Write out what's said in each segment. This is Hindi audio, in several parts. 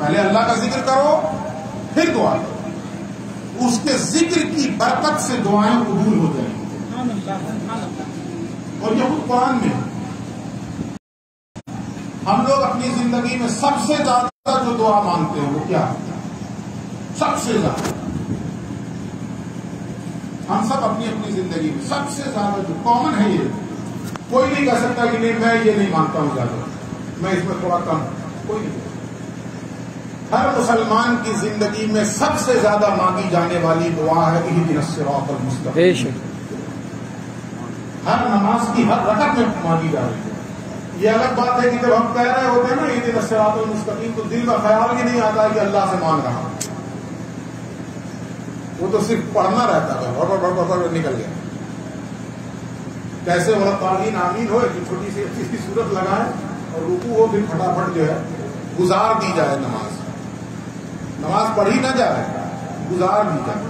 पहले अल्लाह का ज़िक्र करो, फिर दुआ करो। उसके ज़िक्र की बरकत से दुआएँ कबूल हो जाएँगी। और ये खुद कुरान में हम लोग अपनी ज़िंदगी में सबसे ज़्यादा जो दुआ मांगते हैं, वो क्या सबसे ज़्यादा। हम सब अपनी अपनी ज़िंदगी में सबसे ज़्यादा जो कॉमन है ये। कोई नहीं कह सकता कि नहीं, मैं ये नहीं मानता हूँ ज़्यादा। मैं इसमें थोड़ा कम कोई नहीं। हर मुसलमान की ज़िंदगी में सबसे ज़्यादा मांगी जाने वाली दुआ है कि दिन बेशक। हर नमाज़ की हर रकत में मांगी जा रही है। ये अलग बात है कि जब हम कह रहे होते हैं ना ईद सिरात मुस्तकीम तो दिल का ख्याल भी नहीं आता कि अल्लाह से मांग रहा वो तो सिर्फ़ पढ़ना रहता है बड़ बड़ बड़ बड़ निकल गया। कैसे वाला तालीन आमीन हो कि छोटी सी अच्छी सी सूरत लगाए और रुकू हो फिर फटाफट जो है गुजार दी जाए नमाज़। नमाज़ पढ़ी ना जाए गुजार दी जाए।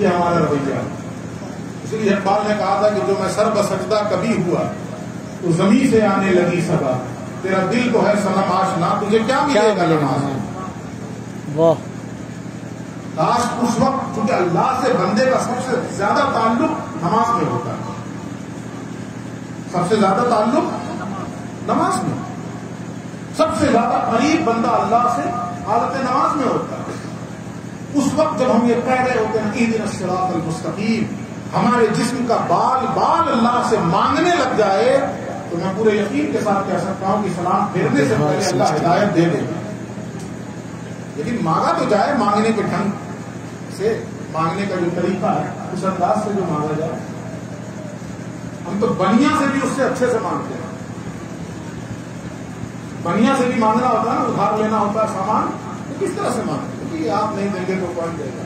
ये हमारा रवैया है। इसलिए इकबाल ने कहा था कि जो मैं सर बसजदा कभी हुआ तो जमी से आने लगी सदा तेरा दिल तो है सनम आशना तुझे क्या मिलेगा नमाज़? वाह। काश उस वक्त क्योंकि अल्लाह से बंदे का सबसे ज़्यादा ताल्लुक नमाज़ में होता है। सबसे ज़्यादा ताल्लुक नमाज़ में। सबसे ज़्यादा करीब बंदा अल्लाह से हालत नमाज़ में होता है। उस वक्त जब हम ये कह रहे होते हैं ईद सिरात मुस्तकीम हमारे जिस्म का बाल बाल अल्लाह से मांगने लग जाए तो मैं पूरे यकीन के साथ कह सकता हूँ कि सलाम फेरने से पहले अल्लाह हिदायत दे दे। लेकिन मांगा तो जाए मांगने के ढंग से मांगने का जो तरीका है उस अंदाज से जो मांगा जाए। हम तो बनिया से भी उससे अच्छे से मांगते हैं। बनिया से भी मांगना होता है ना उधार लेना होता है सामान तो किस तरह से मांगे? क्योंकि आप नहीं देंगे तो कौन देगा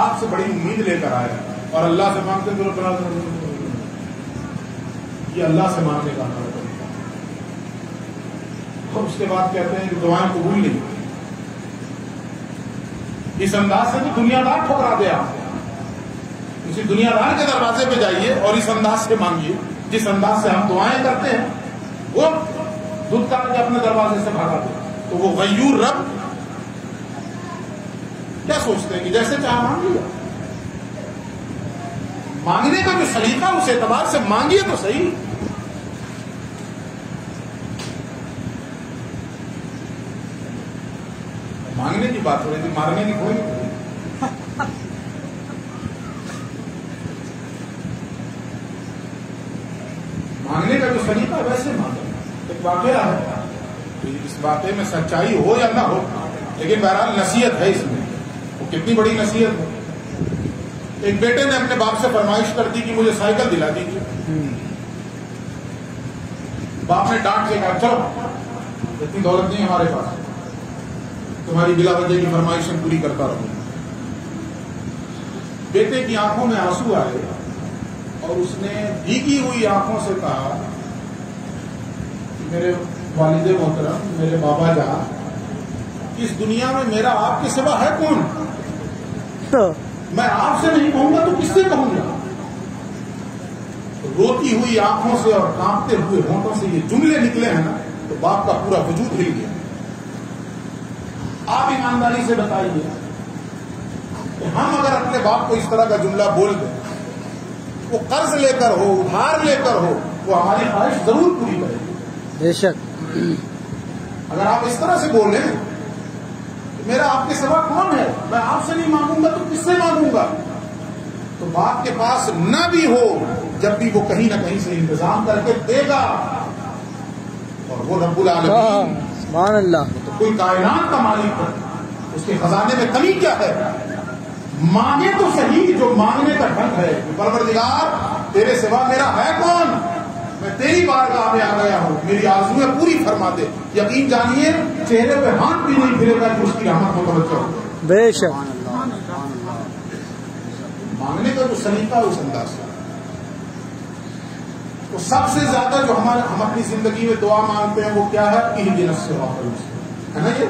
आपसे बड़ी उम्मीद लेकर आया और अल्लाह से मांगते तो ये अल्लाह से मांगने का। और उसके बाद कहते हैं कि दुआएँ कबूल नहीं इस अंदाज से तो दुनियादार ठोकरा दे आप किसी दुनियादार के दरवाजे पे जाइए और इस अंदाज से मांगिए, जिस अंदाज से हम दुआएँ करते हैं, वो धुतकार के अपने दरवाजे से भागा दे तो वो गयूर रब क्या सोचते हैं कि जैसे चाह मांग लिया। मांगने का जो सलीका उस एतबार से मांगिए तो सही। मांगने की बात हो रही थी, मारने की कोई मांगने का जो सलीका वैसे मांगो। एक वाकया है। तो इस वाकये में सच्चाई हो या ना हो, लेकिन बहरहाल नसीहत है इसमें। वो कितनी बड़ी नसीहत है। एक बेटे ने अपने बाप से फरमाइश कर दी कि मुझे साइकिल दिला दीजिए। बाप ने डांट के कहा, चलो, इतनी दौलत नहीं हमारे पास। तुम्हारी बिला वजह की फरमाइशें पूरी करता रहूँ बेटे की आँखों में आँसू आए और उसने भीगी हुई आँखों से कहा मेरे वालिद मोहतरम मेरे बाबा जान इस दुनिया में मेरा आपके सिवा है कौन? तो। मैं आपसे नहीं कहूँगा तो किससे कहूँगा? तो रोती हुई आँखों से और कांपते हुए होठों से ये जुमले निकले हैं ना तो बाप का पूरा वजूद हिल गया। आप ईमानदारी से बताइए कि हम अगर अपने बाप को इस तरह का जुमला बोल दें वो कर्ज लेकर हो उधार लेकर हो वो हमारी ख्वाहिश ज़रूर पूरी करेगी। बेशक। अगर आप इस तरह से बोले तो मेरा आपके सिवा कौन है? मैं आपसे नहीं मांगूँगा तो किससे मांगूँगा? तो बाप के पास न भी हो जब भी वो कहीं ना कहीं से इंतज़ाम करके देगा। और वो रब्बुल आलमीन अल्लाह तो कोई कायनात का मालिक है। उसके खजाने में कमी क्या है? मांगे तो सही जो मांगने का ढंग है। परवरदिगार तेरे सिवा मेरा है कौन? मैं तेरी बारगाह में आ गया हूँ। मेरी आरजुएँ पूरी फरमा दे यकीन जानिए चेहरे पे हाथ भी नहीं फिरेगा कि उसकी रहमत को तवज्जो बेशक। मांगने का जो सलीका उस अंदाज से। तो सबसे ज़्यादा जो हमारे हम अपनी ज़िंदगी में दुआ मांगते हैं वो क्या है? इन दिन से है ना ये?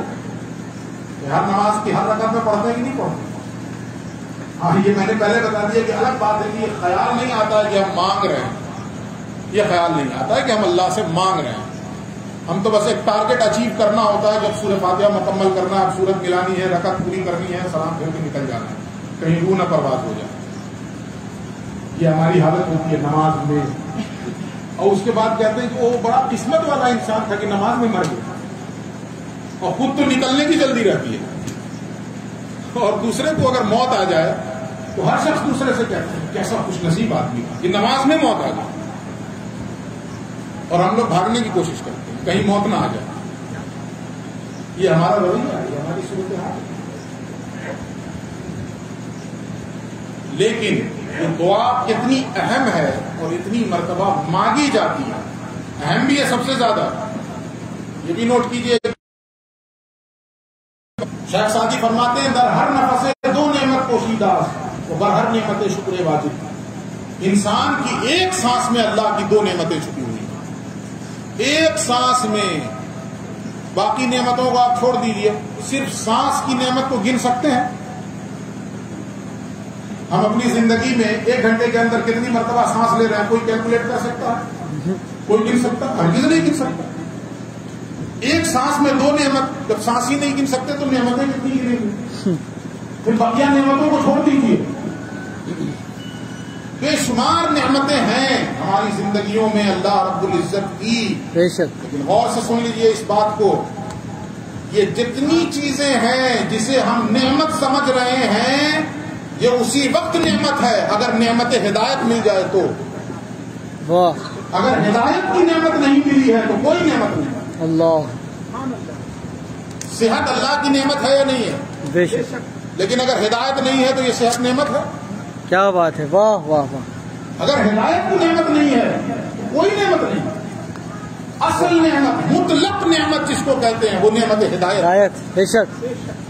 ये हर नमाज़ की हर रकत में पढ़ते हैं कि नहीं पढ़ते? हाँ ये मैंने पहले बता दिया कि अलग बात है कि ये ख्याल नहीं आता है कि हम मांग रहे हैं। ये ख्याल नहीं आता है कि हम अल्लाह से मांग रहे हैं। हम तो बस एक टारगेट अचीव करना होता है, जब सूर्य फातिहा मुकम्मल करना है सूरत मिलानी है, रकत पूरी करनी है, सलाम फेर के निकल जाना है। कहीं रू न परवाज हो जाए। ये हमारी हालत होती है नमाज़ में। और उसके बाद कहते हैं कि वो बड़ा किस्मत वाला इंसान था कि नमाज़ में मर गया। और खुद तो निकलने की जल्दी रहती है। और दूसरे को अगर मौत आ जाए तो हर शख्स दूसरे से कहते हैं, कैसा खुश नसीब आदमी कि नमाज़ में मौत आ गई। और हम लोग भागने की कोशिश करते हैं। कहीं मौत ना आ जाए। ये हमारा रवैया ये हमारी सूरत हाल लेकिन ये दुआ कितनी अहम है और इतनी मरतबा मांगी जाती है। अहम भी है सबसे ज़्यादा। ये भी नोट कीजिए। शेख सादी फरमाते हैं, दर हर नफसे दो नेमत पोशीदा तो बर हर नेमत शुक्र वाजिब। इंसान की एक सांस में अल्लाह की दो नेमतें छुपी हुई एक सांस में बाकी नेमतों को आप छोड़ दीजिए। सिर्फ़ सांस की नेमत को गिन सकते हैं। हम अपनी ज़िंदगी में एक घंटे के अंदर कितनी मरतबा सांस ले रहे हैं, कोई कैलकुलेट कर सकता है? कोई गिन सकता हरगिज नहीं गिन सकता एक सांस में दो नेमत, जब सांस ही नहीं गिन सकते तो नेमतें कितनी गिनेंगी? फिर बकिया नेमतों को छोड़ दीजिए। बेशुमार नेमतें हैं हमारी जिंदगियों में अल्लाह रब्बुल इज़्ज़त की। बेशक। लेकिन गौर से सुन लीजिए इस बात को। ये जितनी चीज़ें हैं जिसे हम नेमत समझ रहे हैं ये उसी वक्त नेमत है। अगर नेमत हिदायत मिल जाए तो। वाह। अगर हिदायत की नेमत नहीं मिली है तो कोई नेमत नहीं। अल्लाह। सेहत अल्लाह की नेमत है या नहीं है? बेशक। लेकिन अगर हिदायत नहीं है तो ये सेहत नेमत है। क्या बात है? वाह वाह वाह। अगर हिदायत की नेमत नहीं है कोई नेमत नहीं। असल नेमत मुतलक नेमत जिसको कहते हैं वो नेमत हिदायत। हिदायत बेशक।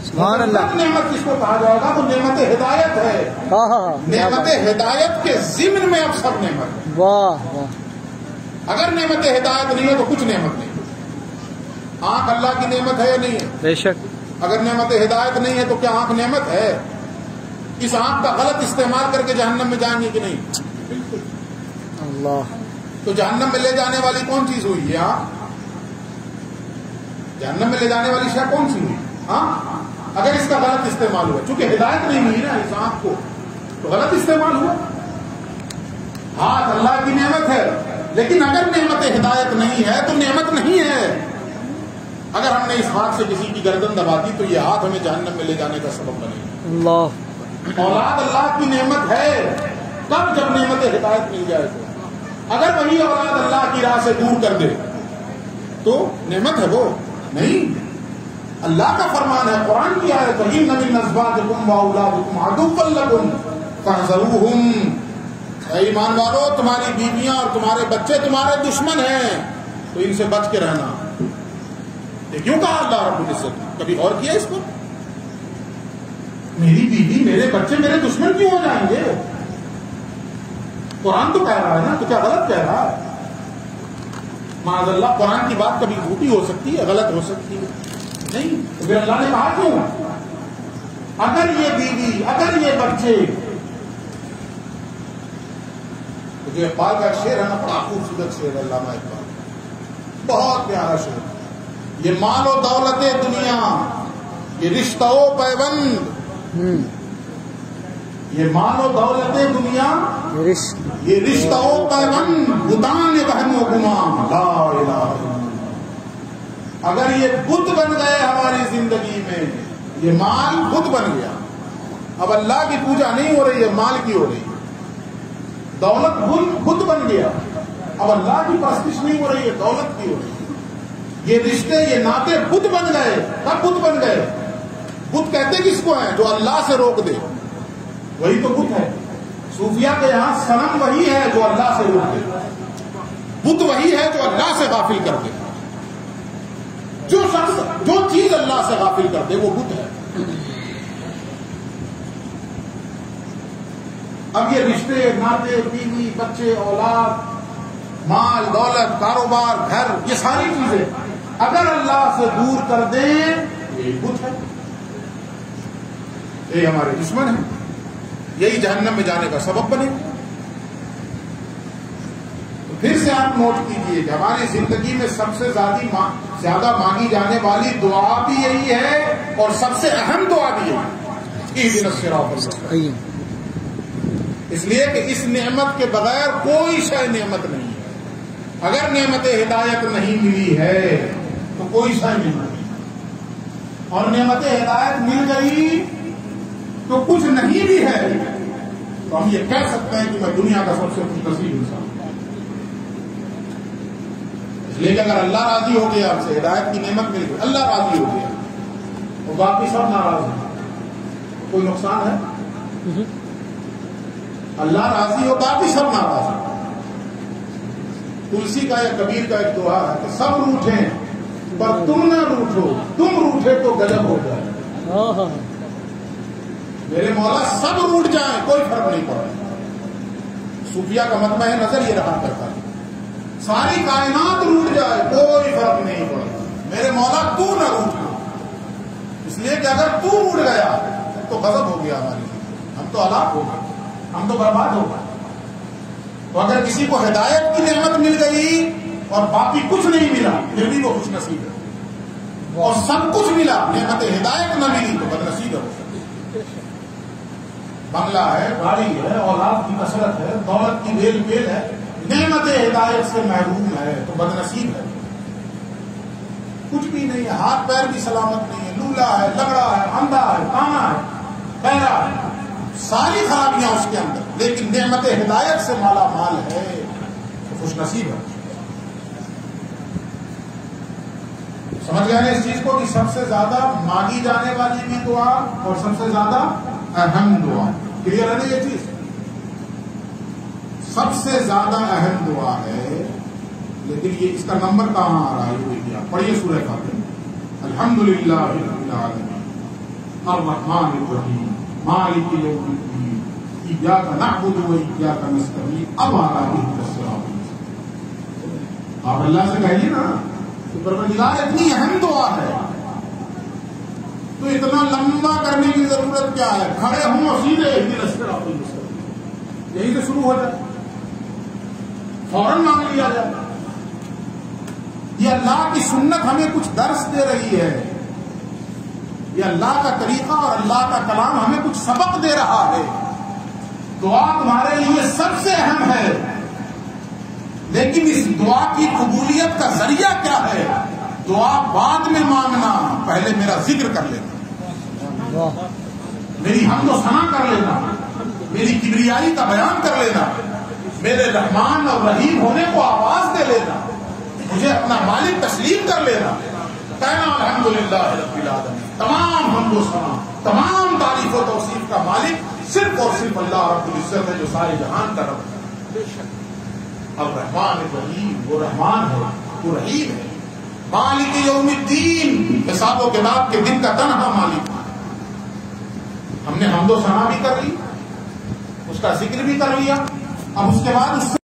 सुभान अल्लाह मुतलक नेमत जिसको कहा जाएगा वो नेमत हिदायत है। हाँ हाँ हाँ, नेमत हिदायत के जिम्न में अब सब नेमत वाह वाह। अगर नेमत हिदायत नहीं है तो कुछ नेमत नहीं। आँख अल्लाह की नेमत है या नहीं है? बेशक। अगर नेमत हिदायत नहीं है तो क्या आँख नेमत है? इस आँख का गलत इस्तेमाल करके जहन्नम में जाएँगे कि नहीं? अल्लाह। तो जहन्नम में ले जाने वाली कौन चीज़ हुई? ये? आँख जहन्नम में ले जाने वाली शय कौन सी हुई? हाँ? अगर इसका गलत इस्तेमाल हुआ क्योंकि हिदायत नहीं मिली ना इस आँख को तो गलत इस्तेमाल हुआ। हाथ अल्लाह की नेमत है। लेकिन अगर नेमत हिदायत नहीं है तो नेमत नहीं है। अगर हमने इस हाथ से किसी की गर्दन दबा दी तो ये हाथ हमें जहन्नम में ले जाने का सबब बनेगा। अल्लाह। औलाद अल्लाह की नेमत है, तब जब नेमत हिदायत मिल जाए तो। अगर वही औलाद अल्लाह की राह से दूर कर दे तो नेमत है वो, नहीं। अल्लाह का फरमान है, कुरान की आयत वही नबी ऐ ईमान वालों, तुम्हारी बीवियाँ और तुम्हारे बच्चे तुम्हारे दुश्मन हैं तो इनसे बच के रहना। क्यों कहा अल्लाह रब्बुल इज़्ज़त कभी और किया इसको? मेरी बीवी मेरे बच्चे मेरे दुश्मन क्यों हो जाएँगे? कुरान तो कह रहा है ना तो क्या गलत कह रहा है? माजल्ला कुरान की बात कभी झूठी हो सकती है, गलत हो सकती है। नहीं तो फिर अल्लाह ने कहा क्यों? अगर ये बीवी, अगर ये बच्चे तो जो इकबाल का शेर है ना, बड़ा खूबसूरत शेर है अल्लामा इकबाल। बहुत प्यारा शेर। ये मालो दौलत दुनिया, ये रिश्तो पैबंद। ये मालो दौलत दुनिया ये रिश्तो। बुतान बहनों गुमाम ला अगर ये बुद्ध बन गए हमारी ज़िंदगी में ये माल खुद बन गया। अब अल्लाह की पूजा नहीं हो रही है माल की हो रही। है दौलत बुद्ध खुद बन गया। अब अल्लाह की परस्तिश नहीं हो रही है दौलत की हो रही। है ये रिश्ते ये नाते बुद्ध बन गए। कब बुद्ध बन गए? बुत कहते किसको है जो अल्लाह से रोक दे। वही तो बुत है। सूफिया के यहाँ सनम वही है जो अल्लाह से रोक दे। बुत वही है जो अल्लाह से गाफिल कर दे। जो शख्स जो चीज़ अल्लाह से गाफिल कर दे वो बुत है। अब ये रिश्ते नाते बीवी बच्चे औलाद माल दौलत कारोबार घर ये सारी चीज़ें अगर अल्लाह से दूर कर दें ये बुत है। ये हमारे दुश्मन है। यही जहन्नम में जाने का सबब बने। तो फिर से आप नोट कीजिए कि हमारी ज़िंदगी में सबसे ज़्यादा ज़्यादा मांगी जाने वाली दुआ भी यही है और सबसे अहम दुआ भी यही है। दिन इसलिए कि इस नेमत के बगैर कोई शय नेमत नहीं है। अगर नेमत हिदायत नहीं मिली है तो कोई शय नहीं। और नेमत हिदायत मिल गई तो कुछ नहीं भी है। तो हम ये कह सकते हैं कि मैं दुनिया का सबसे खुश नसीब इंसान इसलिए अगर अल्लाह राज़ी हो गया आपसे हिदायत की नेमत मिल गई, अल्लाह राज़ी हो गया और बाकी सब नाराज़ है। कोई नुकसान है? अल्लाह राज़ी हो, बाकी सब नाराज़ है। तुलसी का या कबीर का एक दोहा है कि सब रूठे, पर तुम ना रूठो, तुम रूठे तो गजब हो जाए। हाँ हाँ। मेरे मौला सब रूट जाए, कोई फ़र्क नहीं पड़ा। सूफिया का मतलब है, नज़र ये रहा करता। सारी कायनात रूट जाए, कोई फ़र्क नहीं पड़ता मेरे मौला तू न रूठ इसलिए कि अगर तू रूठ गया तो गजब हो गया हमारी। हम तो अलाप हो गए। हम तो बर्बाद हो गए। तो अगर किसी को हिदायत की नेमत मिल गई, और बाकी कुछ नहीं मिला, फिर भी वो खुश नसीब है। और सब कुछ मिला नेमत हिदायत न मिली तो बदनसीब है बंगला है, गाड़ी है, औलाद की कसरत है, दौलत की बेल बेल है, नेमत हिदायत से महरूम है तो बदनसीब है। कुछ भी नहीं है, हाथ पैर भी सलामत नहीं है, लूला है, लगड़ा है, अंधा है, काना है, पैरा है। सारी खराबियाँ उसके अंदर, लेकिन नेमत हिदायत से माला माल है तो खुश नसीब है। समझ गए इस चीज़ को कि सबसे ज़्यादा मांगी जाने वाली भी दुआ और सबसे ज़्यादा अहम दुआ। क्लियर है ना ये चीज़? सबसे ज़्यादा अहम दुआ है, लेकिन ये इसका नंबर कहाँ आ रहा है, ये पढ़िए सूर्य अल्हम्दुलिल्लाह रब्बिल अर्रहमान अर्रहीम। मालिक अब आ रहा है आप अल्लाह से कहिए ना कि परवरदिगार इतनी अहम दुआ है। तो इतना लंबा करने की ज़रूरत क्या है? खड़े हूँ और सीधे। यही से शुरू हो जाए। फ़ौरन मांग लिया जाए। ये अल्लाह की सुन्नत हमें कुछ दर्श दे रही है। ये अल्लाह का तरीका और अल्लाह का कलाम हमें कुछ सबक दे रहा है। दुआ तुम्हारे लिए सबसे अहम है। लेकिन इस दुआ की कबूलियत का ज़रिया क्या है? दुआ बाद में मांगना। पहले मेरा ज़िक्र कर लेना वाह मेरी हमदो सना कर लेना मेरी किबरियाई का बयान कर लेना मेरे रहमान और रहीम होने को आवाज़ दे लेना मुझे अपना मालिक तस्लीम कर लेना कहना आलमीन। तमाम हमदो सना तमाम तारीफ़ और तौसीफ का मालिक सिर्फ़ और सिर्फ़ अल्लाह रब्बुल इज़्ज़त है जो सारे जहान का रब अब रहमान रहीम। वो रहमान है। वो रहीम है। मालिक यौमिद्दीन। हिसाब किताब के दिन का तनहा मालिक। हमने हमदो सना भी कर ली, उसका ज़िक्र भी कर लिया। अब उसके बाद उससे